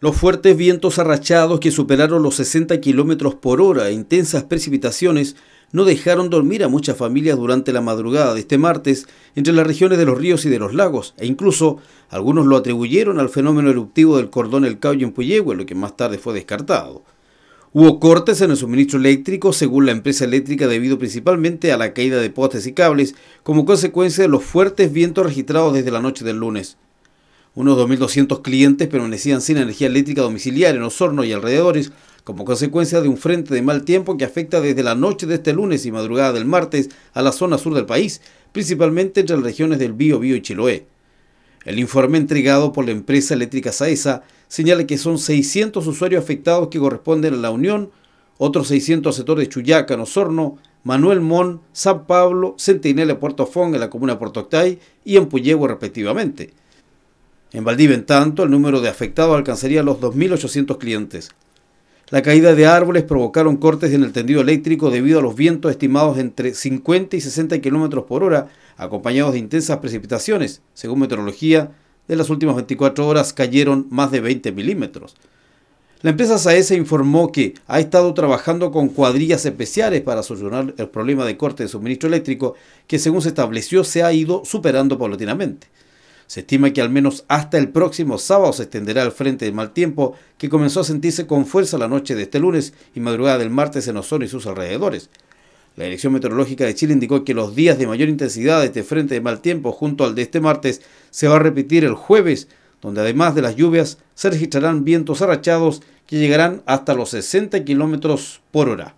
Los fuertes vientos arrachados que superaron los 60 kilómetros por hora e intensas precipitaciones no dejaron dormir a muchas familias durante la madrugada de este martes entre las regiones de los ríos y de los lagos, e incluso algunos lo atribuyeron al fenómeno eruptivo del cordón El Cauyo en Puyehue, lo que más tarde fue descartado. Hubo cortes en el suministro eléctrico según la empresa eléctrica debido principalmente a la caída de postes y cables como consecuencia de los fuertes vientos registrados desde la noche del lunes. Unos 2.200 clientes permanecían sin energía eléctrica domiciliaria en Osorno y alrededores como consecuencia de un frente de mal tiempo que afecta desde la noche de este lunes y madrugada del martes a la zona sur del país, principalmente entre las regiones del Bío, Bío y Chiloé. El informe entregado por la empresa eléctrica Saesa señala que son 600 usuarios afectados que corresponden a La Unión, otros 600 sectores de Chuyaca, en Osorno, Manuel Mon, San Pablo, Centinela, Puerto Fong en la comuna de Puerto Octay y en respectivamente. En Valdivia, en tanto, el número de afectados alcanzaría los 2.800 clientes. La caída de árboles provocaron cortes en el tendido eléctrico debido a los vientos estimados entre 50 y 60 km por hora, acompañados de intensas precipitaciones. Según meteorología, de las últimas 24 horas cayeron más de 20 milímetros. La empresa SAESA informó que ha estado trabajando con cuadrillas especiales para solucionar el problema de corte de suministro eléctrico que según se estableció se ha ido superando paulatinamente. Se estima que al menos hasta el próximo sábado se extenderá el frente de mal tiempo que comenzó a sentirse con fuerza la noche de este lunes y madrugada del martes en Osorno y sus alrededores. La Dirección Meteorológica de Chile indicó que los días de mayor intensidad de este frente de mal tiempo junto al de este martes se va a repetir el jueves, donde además de las lluvias se registrarán vientos arrachados que llegarán hasta los 60 kilómetros por hora.